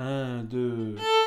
1, 2.